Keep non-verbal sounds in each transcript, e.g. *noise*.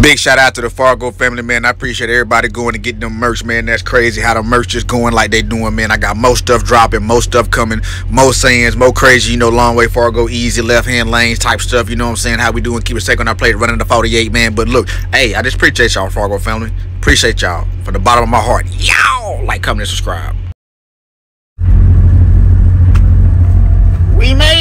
Big shout out to the Fargo family, man. I appreciate everybody going to get them merch, man. That's crazy how the merch is going like they doing, man. I got most stuff dropping, most stuff coming, more sayings, more crazy, you know, long way Fargo, easy, left hand lanes type stuff, you know what I'm saying? How we doing, keep it safe on our plate, running the 48, man. But look, hey, I just appreciate y'all, Fargo family. Appreciate y'all from the bottom of my heart. Y'all like, comment, and subscribe. We made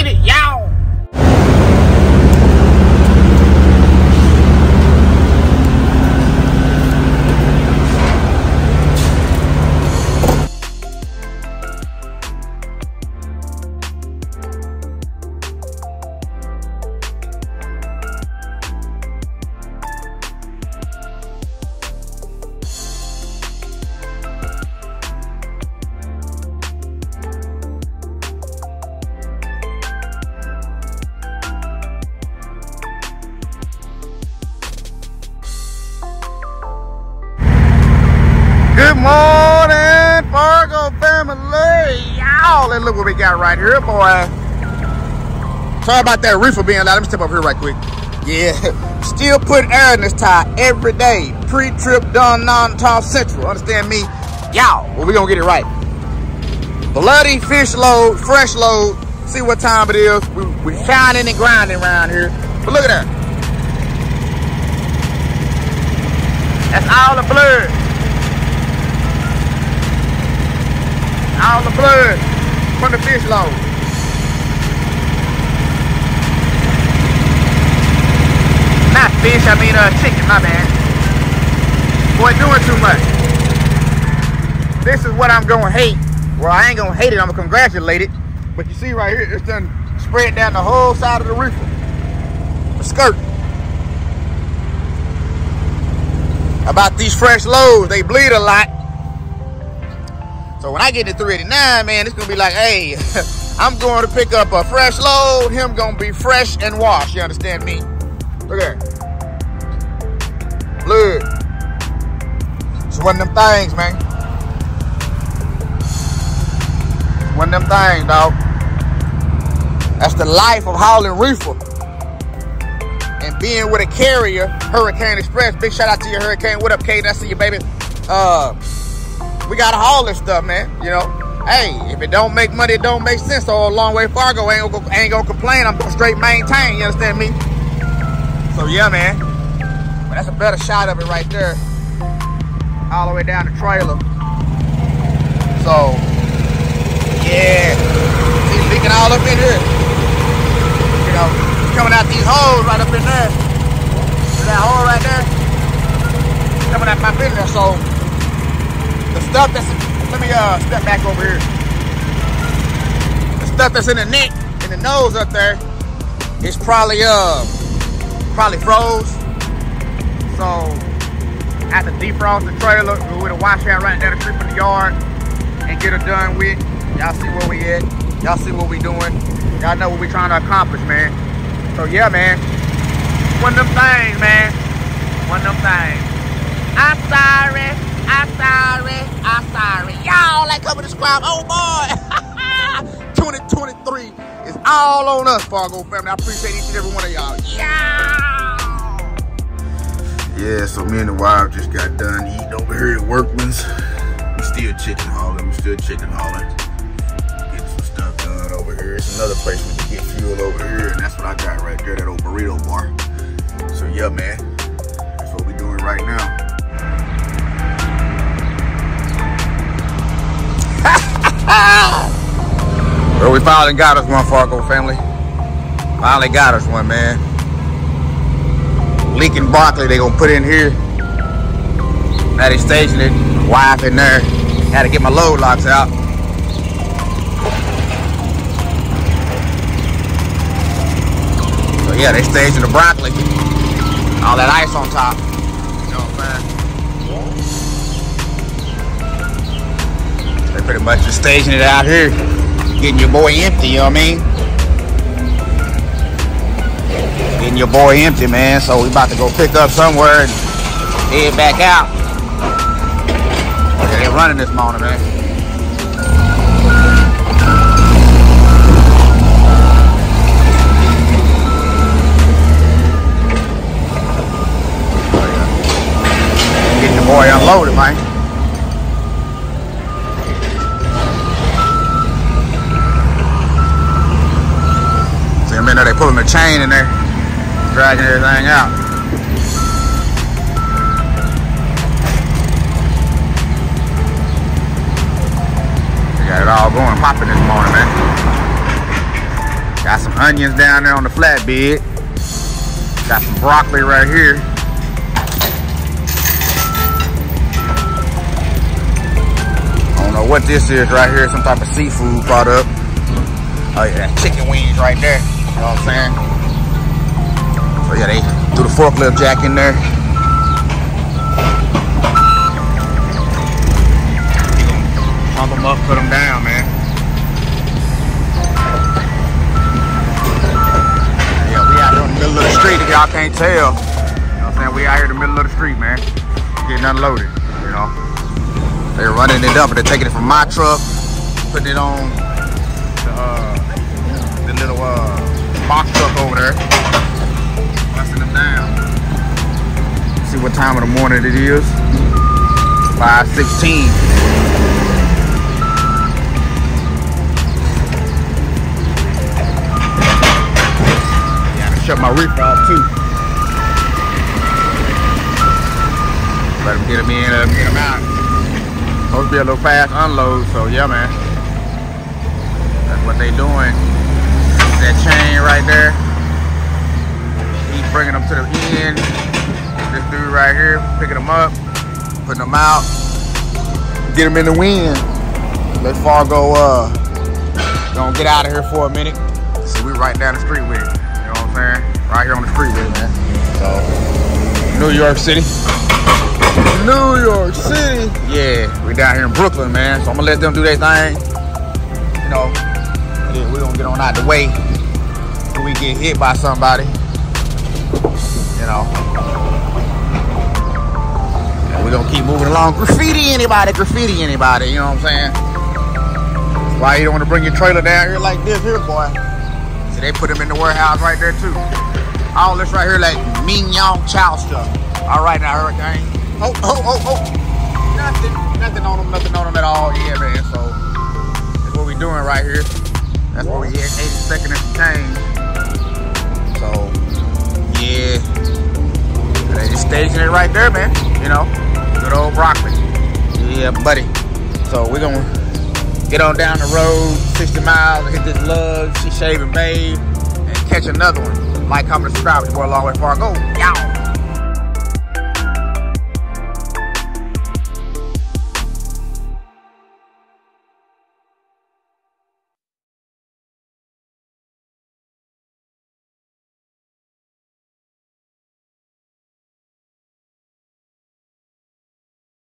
Good morning, Fargo family. Y'all, and look what we got right here, boy. Sorry about that reefer being loud. Let me step up here right quick. Yeah, *laughs* still putting air in this tire every day. Pre-trip done non-top central. Understand me? Y'all, well, we gonna get it right. Bloody fish load, fresh load. See what time it is. We, we shining and grinding around here. But look at that. That's all the blood. The from the fish load. Not fish, I mean uh, chicken, my bad. Boy, doing too much. This is what I'm gonna hate. Well, I ain't gonna hate it, I'm gonna congratulate it. But you see right here, it's done spread down the whole side of the reefer. The skirt. About these fresh loads, they bleed a lot. So when I get to 389, man, it's gonna be like, hey, *laughs* I'm going to pick up a fresh load. Him gonna be fresh and washed. You understand me? Look at that. Blood. It's one of them things, man. It's one of them things, dog. That's the life of hauling reefer. And being with a carrier, Hurricane Express. Big shout out to your Hurricane. What up, Kate? I see you, baby. Uh, we gotta haul this stuff, man. You know, hey, if it don't make money, it don't make sense. So a long way Fargo ain't gonna, ain't gonna complain. I'm straight maintain. You understand me? So yeah, man. But that's a better shot of it right there. All the way down the trailer. So yeah, see leaking all up in here. You know, it's coming out these holes right up in there. See that hole right there? Coming out my business. So the stuff that's let me uh step back over here. The stuff that's in the neck and the nose up there is probably uh probably froze. So I have to defrost the trailer with a washout right down the street from the yard and get it done with. Y'all see where we at. Y'all see what we doing. Y'all know what we trying to accomplish, man. So yeah, man. One of them things, man. One of them things. I'm sorry. I'm sorry. I'm sorry. Y'all like to subscribe. Oh boy. *laughs* 2023 is all on us, Fargo family. I appreciate each and every one of y'all. Yeah. Yeah, so me and the wife just got done eating over here at Workman's. We still chicken hauling. We still chicken hauling. Some stuff done over here. It's another place we can get fuel over here, and that's what I got right there, that old burrito bar. So yeah, man, that's what we're doing right now. Ah! Well, we finally got us one, Fargo family. Finally got us one, man. Leaking broccoli they gonna put in here. Now they stationed it. Wife in there. Had to get my load locks out. So yeah, they stationed the broccoli. All that ice on top. You know what I'm saying? Pretty much just staging it out here. Getting your boy empty, you know what I mean? Getting your boy empty, man. So we about to go pick up somewhere and head back out. Yeah, they're running this morning, man. Pulling the chain in there, dragging everything out. We got it all going popping this morning, man. Got some onions down there on the flatbed. Got some broccoli right here. I don't know what this is right here, some type of seafood product. Oh yeah, chicken wings right there. You know what I'm saying? So yeah, they threw the forklift jack in there. Pump them up, put them down, man. Yeah, we out here in the middle of the street if y'all can't tell. You know what I'm saying? We out here in the middle of the street, man. Getting unloaded, you know. They're running it up they're taking it from my truck, putting it on the, uh, the little uh, box truck over there. Busting them down. See what time of the morning it is. 516. Yeah, shut my reefer off too. Let them get them in, let them get them out. Supposed to be a little fast unload, so yeah, man. That's what they doing. That chain right there. He's bringing them to the end. This dude right here, picking them up, putting them out, get them in the wind. Let Fargo uh, gonna get out of here for a minute. So we right down the street with it. You know what I'm saying? Right here on the street with it, man. So, New York City. New York City. Yeah, we down here in Brooklyn, man. So I'm gonna let them do their thing. You know, and then we gonna get on out the way when we get hit by somebody. You know. And we gonna keep moving along. Graffiti anybody, graffiti anybody, you know what I'm saying? That's why you don't wanna bring your trailer down here like this here, boy. See, they put them in the warehouse right there too. All this right here like mignon chow stuff. All right now, Hurricane. Oh, oh, oh, oh. Nothing, nothing on them, nothing on them at all. Yeah, man. So that's what we doing right here. That's what we hit 82nd and change. So yeah, they just staging it right there, man. You know, good old broccoli. Yeah, buddy. So we're gonna get on down the road, 60 miles, hit this lug, she shaving babe, and catch another one. Like, comment, subscribe. It's boy a long way far. Go, y'all.